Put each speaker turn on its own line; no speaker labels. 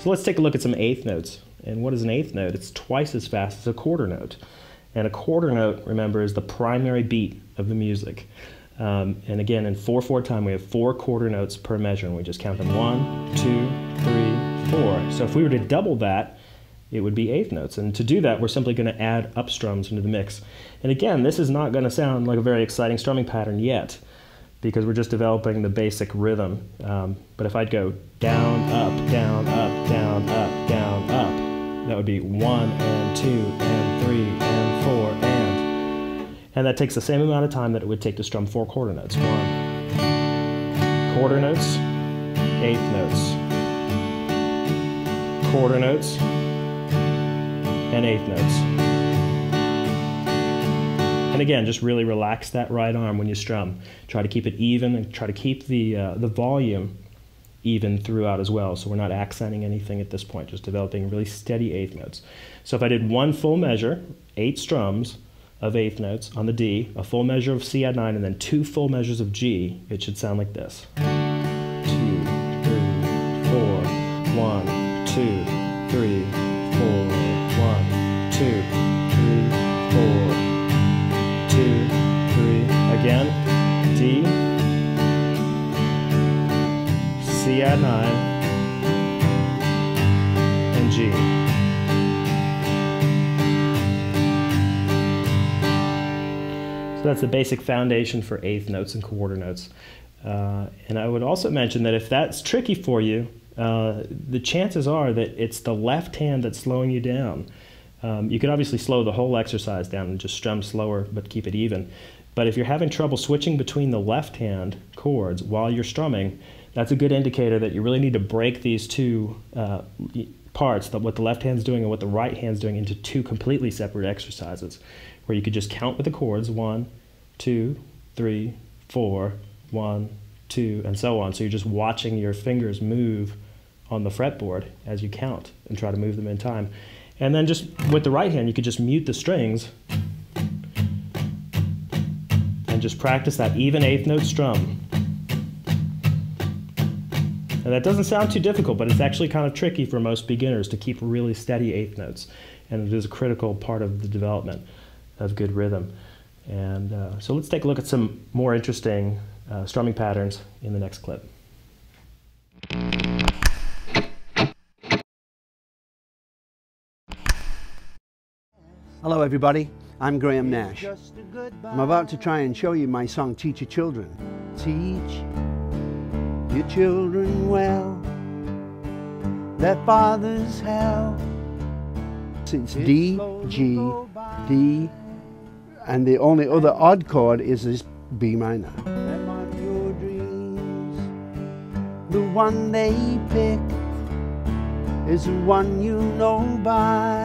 So let's take a look at some eighth notes. And what is an eighth note? It's twice as fast as a quarter note. And a quarter note, remember, is the primary beat of the music. Um, and again, in 4-4 time, we have four quarter notes per measure, and we just count them one, two, three, four. So if we were to double that, it would be eighth notes. And to do that, we're simply going to add up strums into the mix. And again, this is not going to sound like a very exciting strumming pattern yet, because we're just developing the basic rhythm. Um, but if I'd go down, up, down, up, down, up, down, up, that would be one and two and three and four and. And that takes the same amount of time that it would take to strum four quarter notes. One, quarter notes, eighth notes, quarter notes, and eighth notes. And again, just really relax that right arm when you strum. Try to keep it even and try to keep the, uh, the volume even throughout as well. So we're not accenting anything at this point, just developing really steady eighth notes. So if I did one full measure, eight strums of eighth notes on the D, a full measure of C add 9, and then two full measures of G, it should sound like this. Two, three, four, one, two, three, four, one, two, G9, and G. So that's the basic foundation for eighth notes and quarter notes. Uh, and I would also mention that if that's tricky for you, uh, the chances are that it's the left hand that's slowing you down. Um, you could obviously slow the whole exercise down and just strum slower, but keep it even. But if you're having trouble switching between the left hand chords while you're strumming, that's a good indicator that you really need to break these two uh, parts, that what the left hand's doing and what the right hand's doing, into two completely separate exercises, where you could just count with the chords one, two, three, four, one, two, and so on. So you're just watching your fingers move on the fretboard as you count and try to move them in time. And then just with the right hand, you could just mute the strings and just practice that even eighth note strum. And that doesn't sound too difficult, but it's actually kind of tricky for most beginners to keep really steady eighth notes. And it is a critical part of the development of good rhythm. And uh, so let's take a look at some more interesting uh, strumming patterns in the next clip.
Hello, everybody. I'm Graham Nash. I'm about to try and show you my song, Teach Your Children. Teach your children well, their father's hell. It's D, G, D, and the only other odd chord is this B minor. The one they pick is the one you know by.